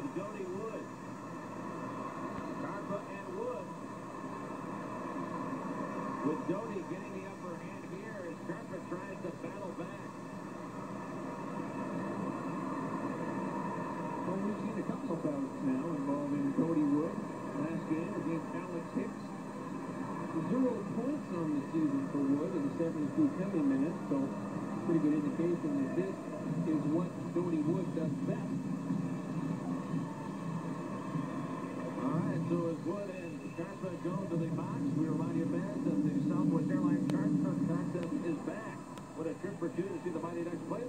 Dody Karpa and With Dody getting the upper hand here as Karpa tries to battle back. Well, we've seen a couple of bouts now involving Dody Wood. Last game against Alex Hicks. Zero points on the season for Wood in 72 penalty minutes, so pretty good indication that this is what Dody Wood does best. Go to the box, we remind you, fans, that the Southwest Airlines Shark Truck contest is back. What a trip for two to see the Mighty Ducks play.